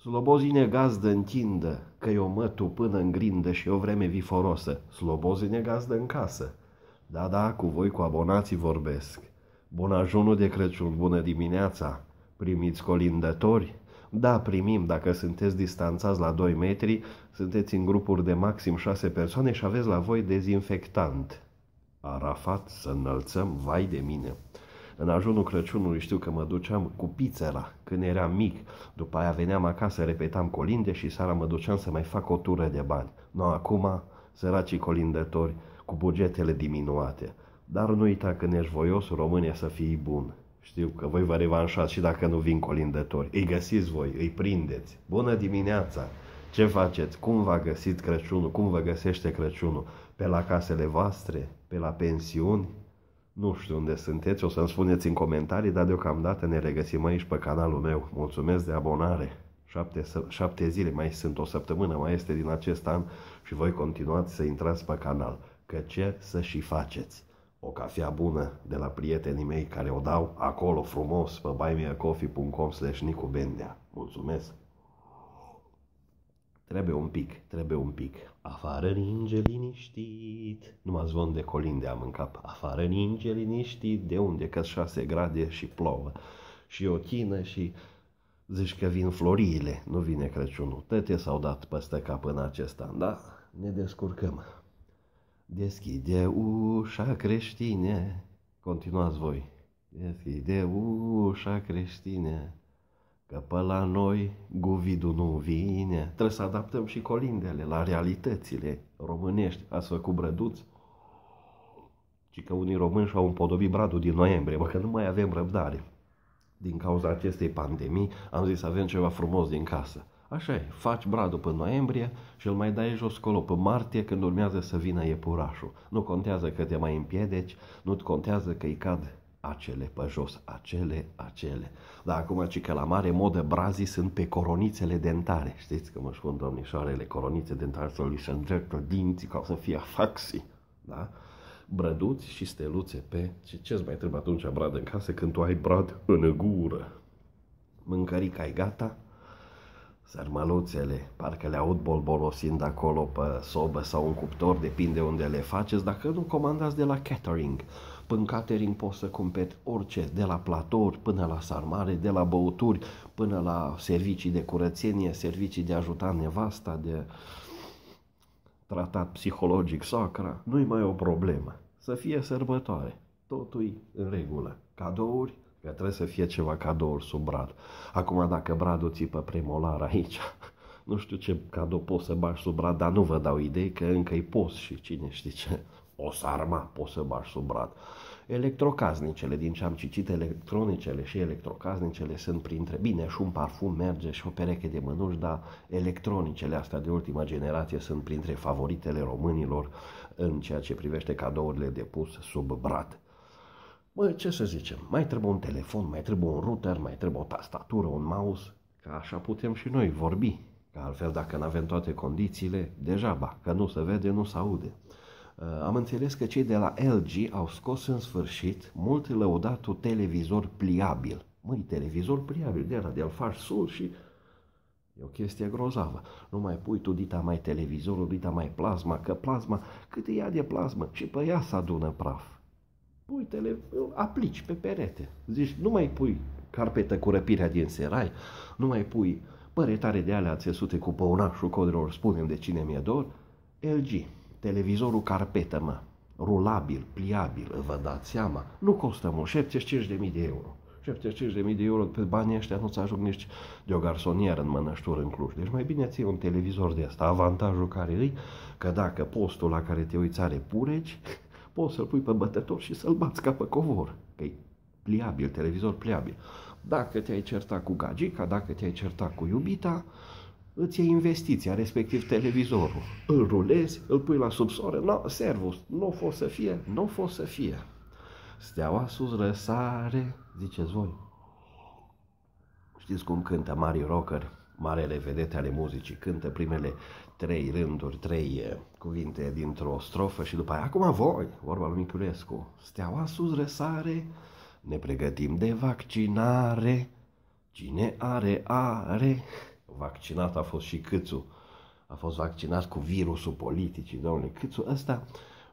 Slobozine gazdă întindă, că eu mă tu până în grindă și o vreme viforosă. Slobozine gazdă în casă. Da, da, cu voi, cu abonații vorbesc. Bun ajunul de Crăciun, bună dimineața! Primiți colindători? Da, primim, dacă sunteți distanțați la 2 metri, sunteți în grupuri de maxim 6 persoane și aveți la voi dezinfectant. Arafat să înălțăm, vai de mine! În ajunul Crăciunului știu că mă duceam cu pizzera când eram mic. După aia veneam acasă, repetam colinde și seara mă duceam să mai fac o tură de bani. No, acum, săracii colindători, cu bugetele diminuate. Dar nu uita că ești voios, românia să fii bun. Știu că voi vă revanșați și dacă nu vin colindători. Îi găsiți voi, îi prindeți. Bună dimineața! Ce faceți? Cum v-a găsit Crăciunul? Cum vă găsește Crăciunul? Pe la casele voastre? Pe la pensiuni? Nu știu unde sunteți, o să-mi spuneți în comentarii, dar deocamdată ne regăsim aici pe canalul meu. Mulțumesc de abonare! Șapte, șapte zile mai sunt, o săptămână mai este din acest an și voi continuați să intrați pe canal. Că ce să și faceți? O cafea bună de la prietenii mei care o dau acolo frumos pe buymeacoffee.com slash Mulțumesc! Trebuie un pic, trebuie un pic. Afară ninge liniștit. Numai zvon de colinde am în cap. Afară ninge liniștit. De unde? Că 6 grade și plouă. Și o chină și zici că vin floriile. Nu vine Crăciunul. Tăte s-au dat peste cap în acest an, da? Ne descurcăm. Deschide ușa creștine. Continuați voi. Deschide ușa creștine. Că pe la noi guvidul nu vine. Trebuie să adaptăm și colindele la realitățile românești. Ați făcut brăduți? Și că unii români și-au împodobit bradul din noiembrie, bă, că nu mai avem răbdare. Din cauza acestei pandemii am zis să avem ceva frumos din casă. Așa e, faci bradul până noiembrie și îl mai dai jos colo pe martie când urmează să vină iepurașul. Nu contează că te mai împiedeci, nu contează că îi cad acele pe jos, acele, acele. Dar acum, ci că la mare modă brazii sunt pe coronițele dentare. Știți că mă spun domnișoarele, coronițe dentare să li se îndreptă dinții ca să fie faxi. Da? Brăduți și steluțe pe... Și ce-ți mai trebuie atunci brad în casă când tu ai brad în gură? Mâncărica ai gata? Sărmăluțele, parcă le aud bolbolosind acolo pe sobă sau un cuptor, depinde unde le faceți, dacă nu comandați de la catering. Până catering poți să cumperi orice, de la platouri până la sarmare, de la băuturi până la servicii de curățenie, servicii de ajuta nevasta, de tratat psihologic sacra. Nu-i mai o problemă. Să fie sărbătoare. Totul în regulă. Cadouri, că trebuie să fie ceva cadouri sub brad. Acum dacă bradul ți pe premolar aici, nu știu ce cadou poți să bagi sub brad, dar nu vă dau idei că încă i poți și cine știe ce o sarma poți să bagi sub brad. Electrocaznicele, din ce am citit, electronicele și electrocaznicele sunt printre, bine, și un parfum merge și o pereche de mănuși, dar electronicele astea de ultima generație sunt printre favoritele românilor în ceea ce privește cadourile de pus sub brad. Bă, ce să zicem, mai trebuie un telefon, mai trebuie un router, mai trebuie o tastatură, un mouse, ca așa putem și noi vorbi. Că altfel, dacă nu avem toate condițiile, degeaba, că nu se vede, nu se aude. Uh, am înțeles că cei de la LG au scos în sfârșit mult lăudatul televizor pliabil. Măi, televizor pliabil, de la de-al faci sus și E o chestie grozavă. Nu mai pui tu dita mai televizorul, dita mai plasma, că plasma, cât e ea de plasmă și pe ea să adună praf. Pui tele, aplici pe perete. Zici, nu mai pui carpetă cu răpirea din serai, nu mai pui păretare de alea țesute cu păunașul codrilor, spunem de cine mi-e dor, LG televizorul carpetă, mă, rulabil, pliabil, vă dați seama, nu costă mult, 75.000 de euro. 75.000 de euro pe banii ăștia nu-ți ajung nici de o garsonieră în mănăștură în Cluj. Deci mai bine ții un televizor de asta. Avantajul care îi, că dacă postul la care te uiți are pureci, poți să-l pui pe bătător și să-l bați ca pe covor. Că e pliabil, televizor pliabil. Dacă te-ai certat cu gagica, dacă te-ai certat cu iubita, îți iei investiția, respectiv televizorul. Îl rulezi, îl pui la subsoare, no, servus, nu o fost să fie, nu o fost să fie. Steaua sus răsare, ziceți voi. Știți cum cântă Mario Rocker, marele vedete ale muzicii, cântă primele trei rânduri, trei eh, cuvinte dintr-o strofă și după aia, acum voi, vorba lui Miculescu, steaua sus răsare, ne pregătim de vaccinare, cine are, are, Vaccinat a fost și Câțu. A fost vaccinat cu virusul politicii, domnule. Câțu ăsta,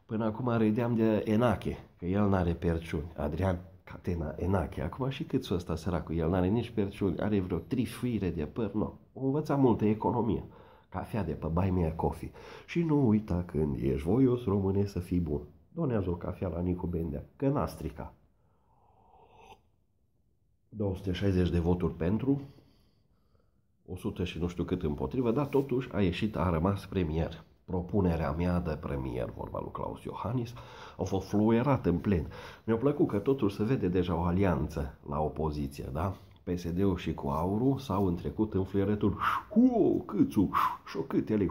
până acum râdeam de Enache, că el n-are perciuni. Adrian Catena Enache. Acum și Câțu ăsta săracul, el n-are nici perciuni, are vreo trifuire de păr, nu. O învăța multă economie. Cafea de pe Buy Me a Coffee. Și nu uita când ești voios române să fii bun. Donează o cafea la Nicu Bendea, că n-a stricat. 260 de voturi pentru, 100 și nu știu cât împotrivă, dar totuși a ieșit, a rămas premier. Propunerea mea de premier, vorba lui Claus Iohannis, a fost fluierat în plen. Mi-a plăcut că totuși se vede deja o alianță la opoziție, da? PSD-ul și cu aurul s-au întrecut în fluierătul Uou, câțu, șocâtele,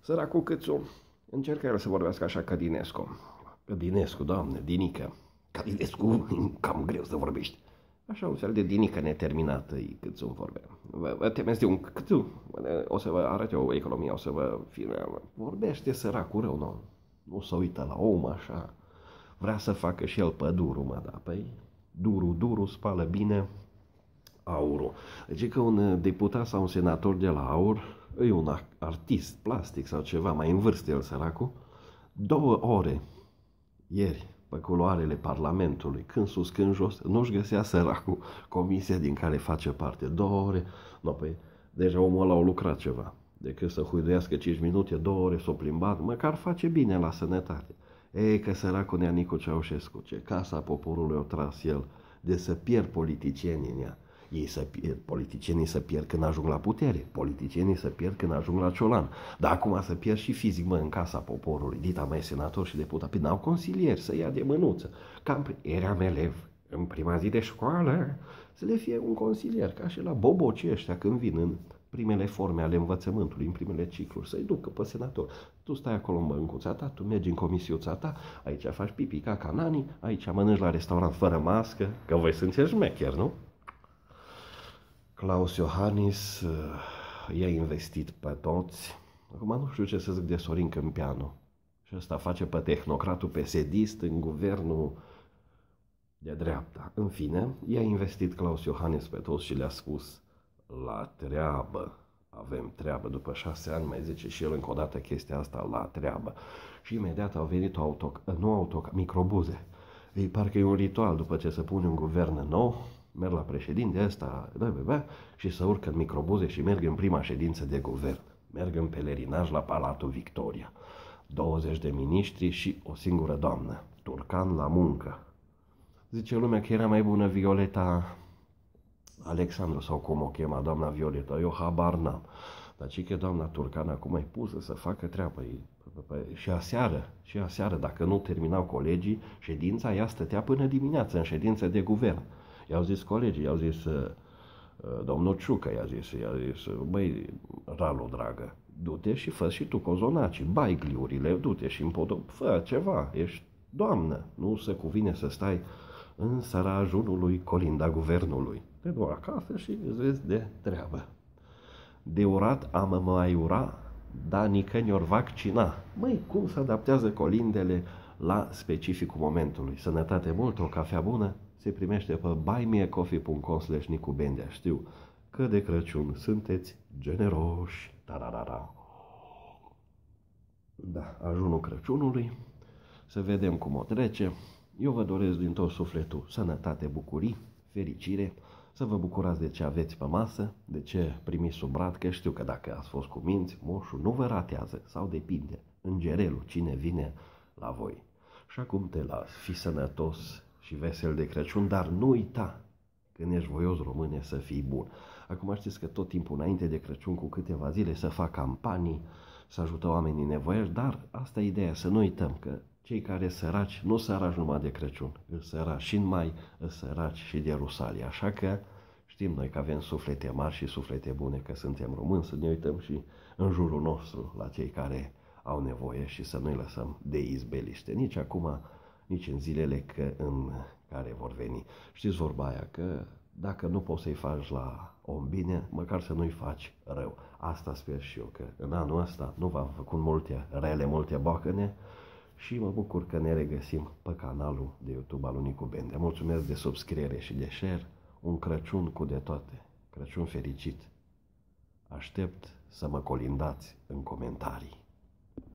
Săracul câțu încercă el să vorbească așa ca Dinescu. Dinescu, doamne, Dinică. Cadinescu, cam greu să vorbești. Așa, un fel de dinică neterminată, cât sunt vorbe. Vă, vă temeți de un câțu? O să vă arate o economie, o să vă fie... Vorbește săracul rău, nu? Nu se uită la om așa. Vrea să facă și el pădurul, mă, da? Păi, duru, duru, spală bine aurul. Deci că un deputat sau un senator de la aur e un artist plastic sau ceva, mai în vârstă el, săracul, două ore ieri pe culoarele Parlamentului, când sus, când jos, nu-și găsea săracul comisia din care face parte. Două ore, no, păi, deja omul ăla a lucrat ceva. Decât să huiduiască 5 minute, două ore, s-o plimbat, măcar face bine la sănătate. Ei, că săracul nea Nicu Ceaușescu, ce casa poporului o tras el, de să pierd politicienii în ea. Ei să pierd, politicienii să pierd când ajung la putere, politicienii să pierd când ajung la ciolan. Dar acum să pierd și fizic, mă, în casa poporului. Dita mai senator și deputat. Păi n-au consilieri să ia de mânuță. Cam eram elev în prima zi de școală, să le fie un consilier, ca și la bobocii ăștia când vin în primele forme ale învățământului, în primele cicluri, să-i ducă pe senator. Tu stai acolo în băncuța ta, tu mergi în comisiuța ta, aici faci pipi ca cananii, aici mănânci la restaurant fără mască, că voi sunteți șmecheri, nu? Claus Iohannis uh, i-a investit pe toți. Acum nu știu ce să zic de Sorin Câmpianu. Și ăsta face pe tehnocratul pesedist în guvernul de dreapta. În fine, i-a investit Claus Iohannis pe toți și le-a spus la treabă. Avem treabă după șase ani, mai zice și el încă o dată chestia asta la treabă. Și imediat au venit auto, nu auto, microbuze. Ei parcă e un ritual după ce se pune un guvern nou, merg la președinte ăsta, da, bă, bă, și să urcă în microbuze și merg în prima ședință de guvern. Merg în pelerinaj la Palatul Victoria. 20 de miniștri și o singură doamnă. Turcan la muncă. Zice lumea că era mai bună Violeta Alexandru sau cum o chema doamna Violeta. Eu habar n-am. Dar ce că doamna Turcan acum e pusă să facă treabă. Și aseară, și aseară, dacă nu terminau colegii, ședința ea stătea până dimineață în ședință de guvern. I-au zis colegii, i-au zis uh, uh, domnul Ciucă, i-a zis, i-a zis, băi, Ralu, dragă, du-te și fă și tu cozonaci, bai gliurile, du-te și împodop, fă ceva, ești doamnă, nu se cuvine să stai în sarajunului colinda guvernului. Te duc acasă și îți vezi de treabă. De urat am mai ura, dar nicăni ori vaccina. Măi, cum se adaptează colindele la specificul momentului? Sănătate mult, o cafea bună, se primește pe buymeacoffee.com slash nicubendea. Știu că de Crăciun sunteți generoși. Tararara. Da, ajunul Crăciunului. Să vedem cum o trece. Eu vă doresc din tot sufletul sănătate, bucurii, fericire, să vă bucurați de ce aveți pe masă, de ce primiți sub brad, că știu că dacă ați fost cu minți, moșul nu vă ratează sau depinde, îngerelul, cine vine la voi. Și acum te las, fi sănătos, și vesel de Crăciun, dar nu uita, când ești voios române, să fii bun. Acum știți că tot timpul înainte de Crăciun, cu câteva zile, să fac campanii, să ajută oamenii nevoiași, dar asta e ideea, să nu uităm că cei care săraci nu săraci numai de Crăciun, îl săraci și în mai, îl săraci și de Rusalia. Așa că știm noi că avem suflete mari și suflete bune, că suntem români, să ne uităm și în jurul nostru la cei care au nevoie și să nu-i lăsăm de izbeliște. Nici acum nici în zilele că în care vor veni. Știți vorba aia că dacă nu poți să-i faci la om bine, măcar să nu-i faci rău. Asta sper și eu, că în anul ăsta nu v-am făcut multe rele, multe bocăne și mă bucur că ne regăsim pe canalul de YouTube al Unicu Bende. Mulțumesc de subscriere și de share, un Crăciun cu de toate. Crăciun fericit! Aștept să mă colindați în comentarii.